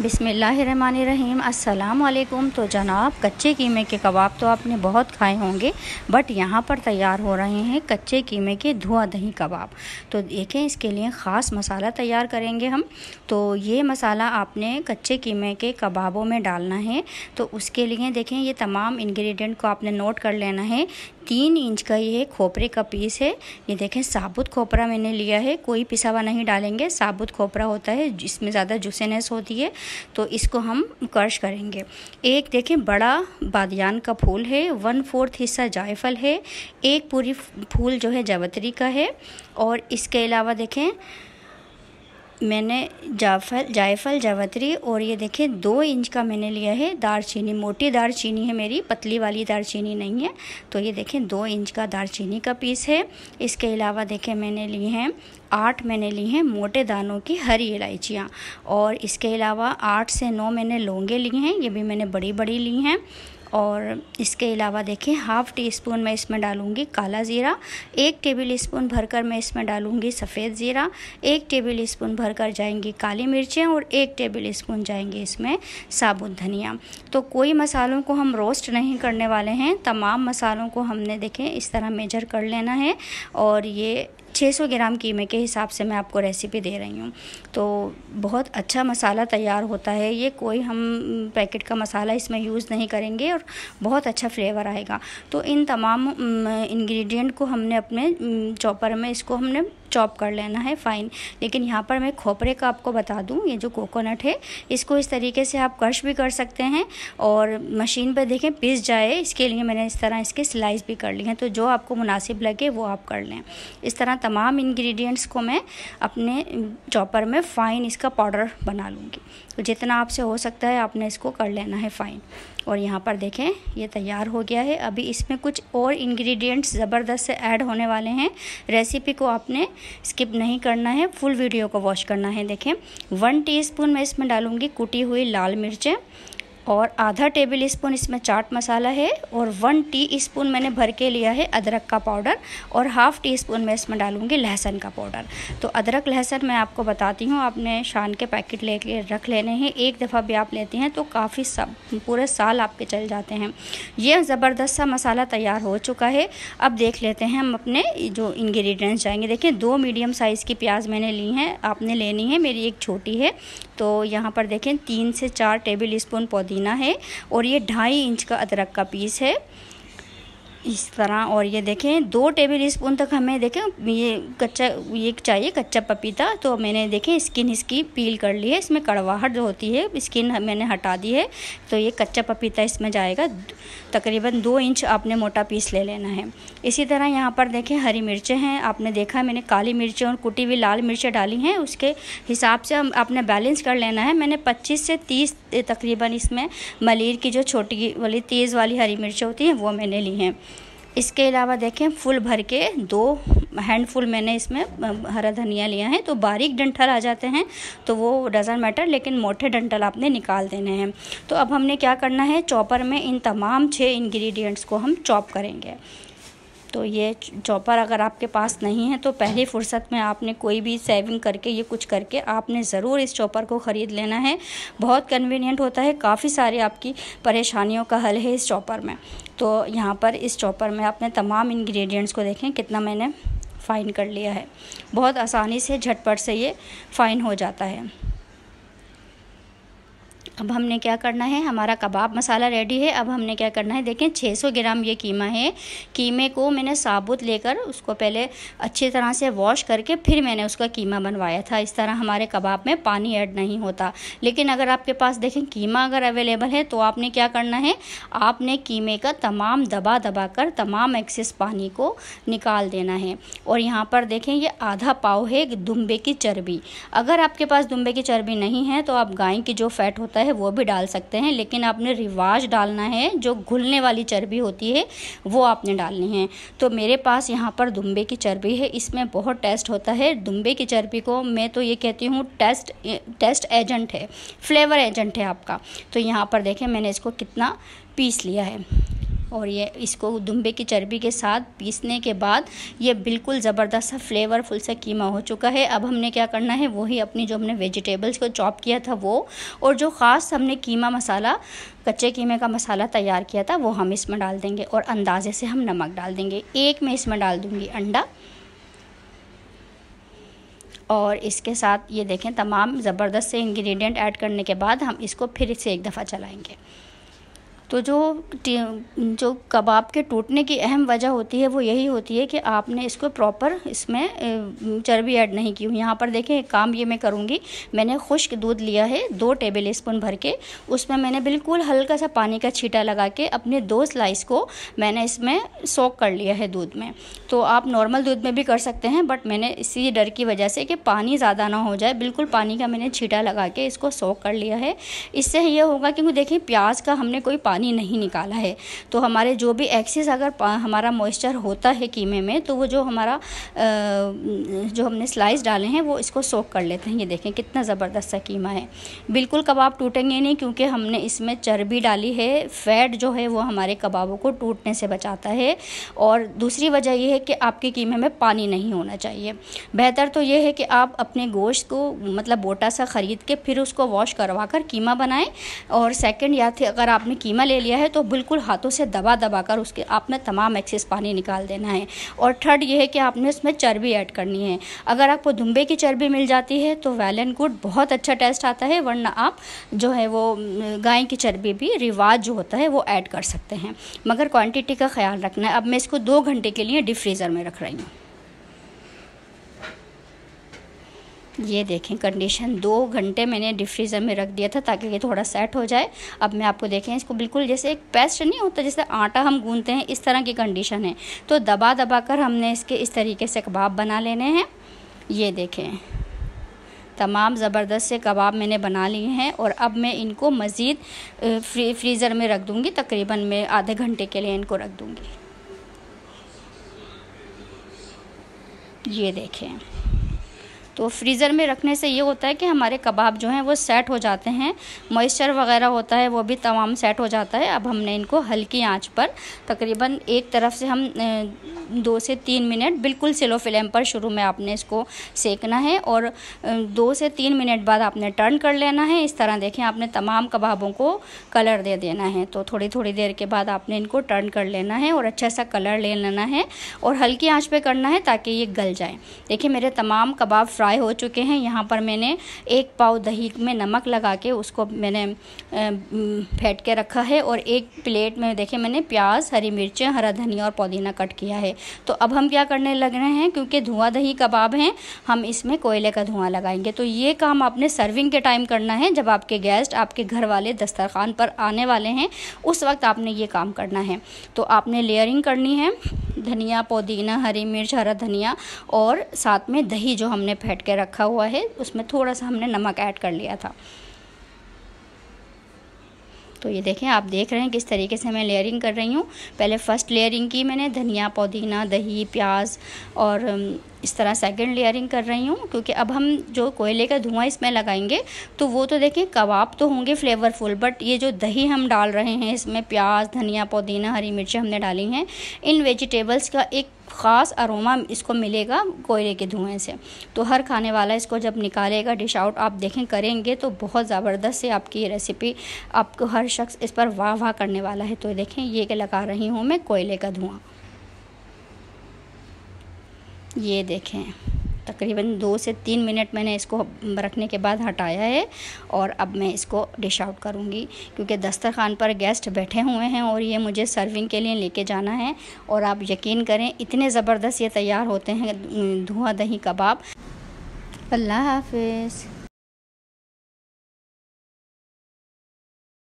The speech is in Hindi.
बिसमीम अस्सलाम तो जनाब, कच्चे कीमे के कबाब तो आपने बहुत खाए होंगे, बट यहाँ पर तैयार हो रहे हैं कच्चे कीमे के धुआँ दही कबाब। तो देखें, इसके लिए ख़ास मसाला तैयार करेंगे हम। तो ये मसाला आपने कच्चे कीमे के कबाबों में डालना है। तो उसके लिए देखें, ये तमाम इन्ग्रीडियंट को आपने नोट कर लेना है। तीन इंच का ये खोपरे का पीस है। ये देखें, साबुत खोपरा मैंने लिया है। कोई पिसा हुआ नहीं डालेंगे। साबुत खोपरा होता है, जिसमें ज़्यादा जूसेनेस होती है तो इसको हम कर्श करेंगे। एक देखें, बड़ा बादियान का फूल है। वन फोर्थ हिस्सा जायफल है। एक पूरी फूल जो है, जावत्री का है। और इसके अलावा देखें मैंने जाफल, जायफल, जावत्री और ये देखें, दो इंच का मैंने लिया है दारचीनी। मोटी दारचीनी है मेरी, पतली वाली दारचीनी नहीं है। तो ये देखें, दो इंच का दारचीनी का पीस है। इसके अलावा देखें, मैंने लिए हैं आठ, मैंने ली हैं मोटे दानों की हरी इलायचियाँ। और इसके अलावा आठ से नौ मैंने लौंगे लिए हैं, ये भी मैंने बड़ी बड़ी ली हैं। और इसके अलावा देखें, हाफ़ टी स्पून मैं इसमें डालूँगी काला ज़ीरा, एक टेबल स्पून भरकर मैं इसमें डालूँगी सफ़ेद ज़ीरा, एक टेबल स्पून भरकर जाएँगी काली मिर्चें और एक टेबल स्पून जाएँगे इसमें साबुत धनिया। तो कोई मसालों को हम रोस्ट नहीं करने वाले हैं, तमाम मसालों को हमने देखें, इस तरह मेजर कर लेना है और ये 600 ग्राम कीमे के हिसाब से मैं आपको रेसिपी दे रही हूँ। तो बहुत अच्छा मसाला तैयार होता है। ये कोई हम पैकेट का मसाला इसमें यूज़ नहीं करेंगे और बहुत अच्छा फ्लेवर आएगा। तो इन तमाम इंग्रेडिएंट को हमने अपने चॉपर में इसको हमने चॉप कर लेना है फ़ाइन लेकिन यहाँ पर मैं खोपरे का आपको बता दूँ, ये जो कोकोनट है, इसको इस तरीके से आप क्रश भी कर सकते हैं और मशीन पर देखें, पिस जाए, इसके लिए मैंने इस तरह इसके स्लाइस भी कर लिए हैं तो जो आपको मुनासिब लगे वो आप कर लें. इस तरह तमाम इन्ग्रीडियंट्स को मैं अपने चॉपर में फ़ाइन इसका पाउडर बना लूँगी. तो जितना आपसे हो सकता है, आपने इसको कर लेना है फ़ाइन और यहाँ पर देखें, ये तैयार हो गया है। अभी इसमें कुछ और इंग्रेडिएंट्स ज़बरदस्त से ऐड होने वाले हैं। रेसिपी को आपने स्किप नहीं करना है फुल वीडियो को वॉश करना है। देखें वन टीस्पून मैं इसमें डालूँगी कुटी हुई लाल मिर्चें। और आधा टेबल स्पून इसमें चाट मसाला है और वन टी स्पून मैंने भर के लिया है अदरक का पाउडर और हाफ़ टी स्पून मैं इसमें डालूँगी लहसुन का पाउडर तो अदरक, लहसुन मैं आपको बताती हूँ, आपने शान के पैकेट लेके रख लेने हैं। एक दफ़ा भी आप लेते हैं तो काफ़ी सब, पूरे साल आपके चल जाते हैं। ये ज़बरदस्त सा मसाला तैयार हो चुका है। अब देख लेते हैं हम अपने जो इन्ग्रीडियंट्स जाएँगे। देखिए, दो मीडियम साइज़ की प्याज मैंने ली हैं, आपने लेनी है, मेरी एक छोटी है। तो यहाँ पर देखें, तीन से चार टेबल स्पून पुदीना है और ये ढाई इंच का अदरक का पीस है। इस तरह, और ये देखें, दो टेबल स्पून तक हमें देखें, ये कच्चा, ये चाहिए कच्चा पपीता तो मैंने देखें स्किन इसकी पील कर ली है, इसमें कड़वाहट जो होती है स्किन मैंने हटा दी है तो ये कच्चा पपीता इसमें जाएगा, तकरीबन दो इंच आपने मोटा पीस ले लेना है। इसी तरह यहाँ पर देखें, हरी मिर्चें हैं, आपने देखा, मैंने काली मिर्चें और कुटी हुई लाल मिर्चें डाली हैं, उसके हिसाब से हम, आपने बैलेंस कर लेना है, मैंने पच्चीस से तीस तकरीबन इसमें मलिर की जो छोटी वाली, तेज़ वाली हरी मिर्चें होती हैं, वो मैंने ली हैं। इसके अलावा देखें, फुल भर के दो हैंडफुल मैंने इसमें हरा धनिया लिया है तो बारीक डंठल आ जाते हैं तो वो डज़न मैटर लेकिन मोटे डंठल आपने निकाल देने हैं। तो अब हमने क्या करना है, चॉपर में इन तमाम छः इंग्रेडिएंट्स को हम चॉप करेंगे। तो ये चॉपर अगर आपके पास नहीं है तो पहली फ़ुर्सत में आपने कोई भी सेविंग करके, ये कुछ करके आपने ज़रूर इस चॉपर को ख़रीद लेना है। बहुत कन्वीनियंट होता है, काफ़ी सारी आपकी परेशानियों का हल है इस चॉपर में। तो यहाँ पर इस चॉपर में आपने तमाम इंग्रेडिएंट्स को देखें, कितना मैंने फ़ाइन कर लिया है। बहुत आसानी से, झटपट से ये फ़ाइन हो जाता है। अब हमने क्या करना है? हमारा कबाब मसाला रेडी है। अब हमने क्या करना है? देखें 600 ग्राम ये कीमा है। कीमे को मैंने साबुत लेकर उसको पहले अच्छी तरह से वॉश करके फिर मैंने उसका कीमा बनवाया था। इस तरह हमारे कबाब में पानी ऐड नहीं होता। लेकिन अगर आपके पास देखें, कीमा अगर अवेलेबल है तो आपने क्या करना है? आपने कीमे का तमाम दबा दबा कर तमाम एक्सेस पानी को निकाल देना है। और यहाँ पर देखें, ये आधा पाव है दुम्बे की चर्बी। अगर आपके पास दुम्बे की चर्बी नहीं है तो आप गाय की जो फैट होता वो भी डाल सकते हैं, लेकिन आपने रिवाज डालना है, जो घुलने वाली चर्बी होती है, वो आपने डालनी है। तो मेरे पास यहाँ पर दुम्बे की चर्बी है, इसमें बहुत टेस्ट होता है। दुम्बे की चर्बी को मैं तो ये कहती हूँ, टेस्ट टेस्ट एजेंट है, फ्लेवर एजेंट है आपका। तो यहाँ पर देखें, मैंने इसको कितना पीस लिया है। और ये इसको दुम्बे की चर्बी के साथ पीसने के बाद ये बिल्कुल ज़बरदस्त सा फ्लेवरफुल सा कीमा हो चुका है। अब हमने क्या करना है वही अपनी जो हमने वेजिटेबल्स को चॉप किया था वो और जो ख़ास हमने कीमा मसाला, कच्चे कीमे का मसाला तैयार किया था, वो हम इसमें डाल देंगे और अंदाजे से हम नमक डाल देंगे। एक मैं इसमें डाल दूँगी अंडा और इसके साथ ये देखें, तमाम ज़बरदस्त से इंग्रेडिएंट ऐड करने के बाद हम इसको फिर से एक दफ़ा चलाएँगे। तो जो जो कबाब के टूटने की अहम वजह होती है, वो यही होती है कि आपने इसको प्रॉपर इसमें चर्बी ऐड नहीं की यहाँ पर देखें, एक काम ये मैं करूँगी। मैंने खुश्क दूध लिया है, दो टेबल स्पून भर के। उसमें मैंने बिल्कुल हल्का सा पानी का छीटा लगा के अपने दो स्लाइस को मैंने इसमें सोक कर लिया है दूध में। तो आप नॉर्मल दूध में भी कर सकते हैं बट मैंने इसी डर की वजह से कि पानी ज़्यादा ना हो जाए। बिल्कुल पानी का मैंने छीटा लगा के इसको सोक कर लिया है। इससे ये होगा क्योंकि देखिए प्याज का हमने कोई पानी पानी नहीं निकाला है। तो हमारे जो भी एक्सेस अगर हमारा मॉइस्चर होता है कीमे में तो वो जो हमारा जो हमने स्लाइस डाले हैं, वो इसको सोख कर लेते हैं। ये देखें कितना ज़बरदस्त सा कीमा है। बिल्कुल कबाब टूटेंगे नहीं, क्योंकि हमने इसमें चर्बी डाली है। फैट जो है, वो हमारे कबाबों को टूटने से बचाता है। और दूसरी वजह यह है कि आपके कीमे में पानी नहीं होना चाहिए। बेहतर तो ये है कि आप अपने गोश्त को मतलब बोटा सा ख़रीद के फिर उसको वॉश करवा कर कीमा बनाएँ। और सेकंड या थे अगर आपने कीमा ले लिया है तो बिल्कुल हाथों से दबा दबा कर उसके आपने तमाम एक्सेस पानी निकाल देना है। और थर्ड ये है कि आपने उसमें चर्बी ऐड करनी है। अगर आपको दुम्बे की चर्बी मिल जाती है तो वेल एंड गुड बहुत अच्छा टेस्ट आता है, वरना आप जो है वो गाय की चर्बी भी रिवाज जो होता है, वो ऐड कर सकते हैं। मगर क्वान्टिटी का ख्याल रखना है। अब मैं इसको दो घंटे के लिए डिप फ्रीज़र में रख रही हूँ। ये देखें कंडीशन दो घंटे मैंने डिप फ्रीज़र में रख दिया था ताकि ये थोड़ा सेट हो जाए। अब मैं आपको देखें, इसको बिल्कुल जैसे एक पेस्ट नहीं होता, जैसे आटा हम गूंदते हैं, इस तरह की कंडीशन है। तो दबा दबा कर हमने इसके इस तरीके से कबाब बना लेने हैं। ये देखें, तमाम ज़बरदस्त से कबाब मैंने बना लिए हैं और अब मैं इनको मज़ीद फ्री फ्रीज़र में रख दूँगी, तकरीबन मैं आधे घंटे के लिए इनको रख दूँगी। ये देखें। तो फ्रीज़र में रखने से ये होता है कि हमारे कबाब जो हैं वो सेट हो जाते हैं मॉइस्चर वगैरह होता है वो भी तमाम सेट हो जाता है। अब हमने इनको हल्की आँच पर तकरीबन एक तरफ़ से हम दो से तीन मिनट बिल्कुल स्लो फ्लेम पर शुरू में आपने इसको सेकना है और दो से तीन मिनट बाद आपने टर्न कर लेना है। इस तरह देखें आपने तमाम कबाबों को कलर दे देना है। तो थोड़ी थोड़ी देर के बाद आपने इनको टर्न कर लेना है और अच्छा सा कलर ले लेना है और हल्की आँच पर करना है ताकि ये गल जाए। देखिए मेरे तमाम कबाब फ्राई हो चुके हैं। यहाँ पर मैंने एक पाव दही में नमक लगा के उसको मैंने फेंट के रखा है और एक प्लेट में देखें मैंने प्याज, हरी मिर्चें, हरा धनिया और पुदीना कट किया है। तो अब हम क्या करने लग रहे हैं? क्योंकि धुआँ दही कबाब हैं, हम इसमें कोयले का धुआँ लगाएँगे। तो ये काम आपने सर्विंग के टाइम करना है, जब आपके गेस्ट आपके घर वाले दस्तरखान पर आने वाले हैं, उस वक्त आपने ये काम करना है। तो आपने लेयरिंग करनी है। धनिया, पुदीना, हरी मिर्च, हरा धनिया और साथ में दही जो हमने फेंट के रखा हुआ है, उसमें थोड़ा सा हमने नमक ऐड कर लिया था। तो ये देखें, आप देख रहे हैं किस तरीके से मैं लेयरिंग कर रही हूँ। पहले फ़र्स्ट लेयरिंग की मैंने धनिया, पुदीना, दही, प्याज और इस तरह सेकंड लेयरिंग कर रही हूँ, क्योंकि अब हम जो कोयले का धुआँ इसमें लगाएँगे तो वो तो देखें कबाब तो होंगे फ्लेवरफुल बट ये जो दही हम डाल रहे हैं, इसमें प्याज, धनिया, पुदीना, हरी मिर्ची हमने डाली हैं। इन वेजिटेबल्स का एक ख़ास अरोमा इसको मिलेगा कोयले के धुएँ से। तो हर खाने वाला इसको जब निकालेगा डिश आउट आप देखें, करेंगे तो बहुत ज़बरदस्त से आपकी ये रेसिपी आपको हर शख्स इस पर वाह वाह करने वाला है। तो देखें, ये के लगा रही हूँ मैं, कोयले का धुआँ। ये देखें। तकरीबन दो से तीन मिनट मैंने इसको रखने के बाद हटाया है और अब मैं इसको डिश आउट करूँगी, क्योंकि दस्तरखान पर गेस्ट बैठे हुए हैं और ये मुझे सर्विंग के लिए लेके जाना है। और आप यकीन करें, इतने ज़बरदस्त ये तैयार होते हैं, धुआँ दही कबाब। अल्लाह हाफिज़।